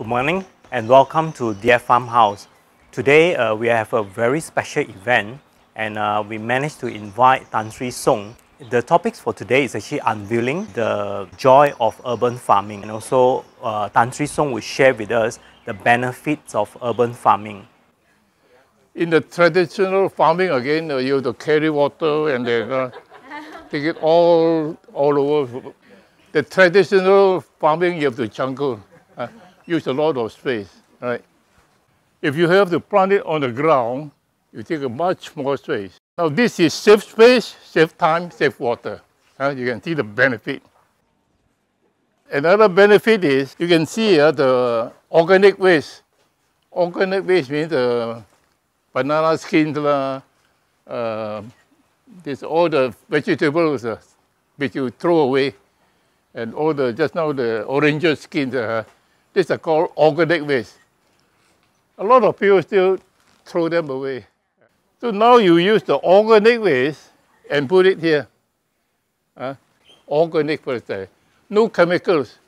Good morning and welcome to DF Farmhouse. Today uh, we have a very special event and uh, we managed to invite Tan Sri Soong. The topics for today is actually unveiling the joy of urban farming and also uh, Tan Sri Soong will share with us the benefits of urban farming. In the traditional farming again, uh, you have to carry water and then uh, take it all, all over. The traditional farming you have to jungle use a lot of space, right? If you have to plant it on the ground, you take a much more space. Now this is save space, save time, save water. Uh, you can see the benefit. Another benefit is you can see uh, the organic waste. Organic waste means the banana skins, uh, uh, this all the vegetables uh, which you throw away, and all the just now the orange skins. Uh, these are called organic waste. A lot of people still throw them away. So now you use the organic waste and put it here. Uh, organic se. No chemicals.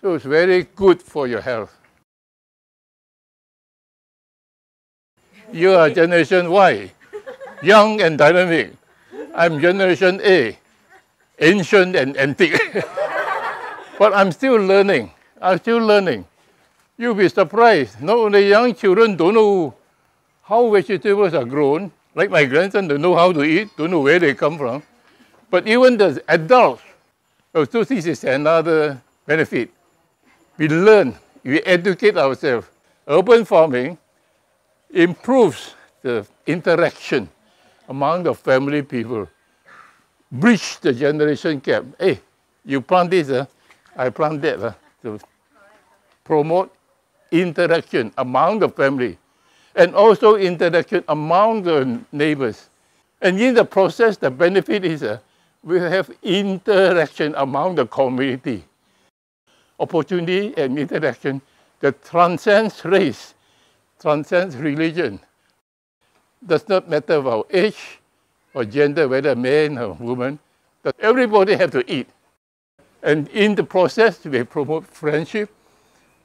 So it's very good for your health. You are generation Y, young and dynamic. I'm generation A, ancient and antique. but I'm still learning are still learning. You'll be surprised. Not only young children don't know how vegetables are grown, like my grandson don't know how to eat, don't know where they come from, but even the adults. Oh, so this is another benefit. We learn, we educate ourselves. Urban farming improves the interaction among the family people, bridge the generation gap. Hey, you plant this, uh, I plant that. Uh, to promote interaction among the family and also interaction among the neighbors. And in the process, the benefit is uh, we have interaction among the community. Opportunity and interaction that transcends race, transcends religion. Does not matter about age or gender, whether man or woman, that everybody have to eat. And in the process, we promote friendship.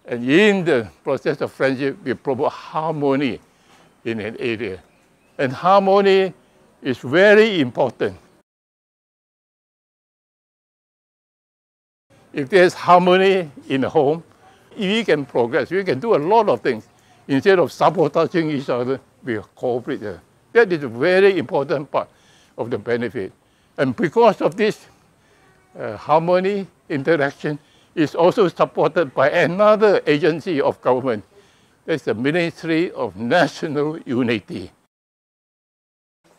And in the process of friendship, we promote harmony in an area. And harmony is very important. If there's harmony in the home, we can progress. We can do a lot of things. Instead of sabotaging each other, we cooperate. That is a very important part of the benefit. And because of this, uh, harmony, interaction is also supported by another agency of government. That's the Ministry of National Unity.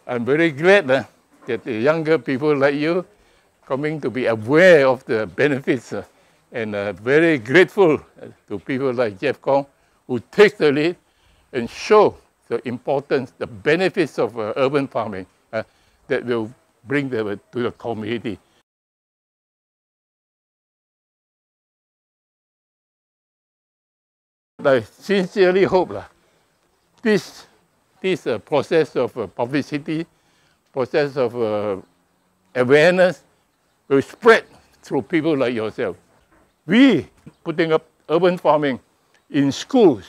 I'm very glad uh, that the younger people like you coming to be aware of the benefits uh, and uh, very grateful to people like Jeff Kong who take the lead and show the importance, the benefits of uh, urban farming uh, that will bring them to the community. I sincerely hope uh, this, this uh, process of uh, publicity, process of uh, awareness will spread through people like yourself. We putting up urban farming in schools,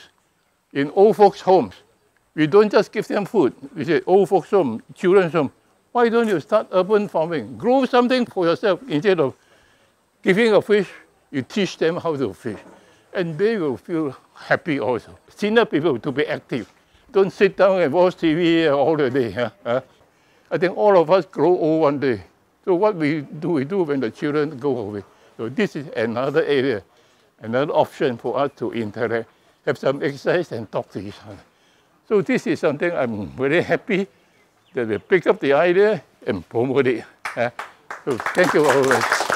in old folks' homes. We don't just give them food. We say, old folks' home, children's home. Why don't you start urban farming? Grow something for yourself instead of giving a fish, you teach them how to fish and they will feel happy also. Senior people to be active. Don't sit down and watch TV all the day. Huh? I think all of us grow old one day. So what we do, we do when the children go away. So this is another area, another option for us to interact, have some exercise and talk to each other. So this is something I'm very happy that we pick up the idea and promote it. So thank you much.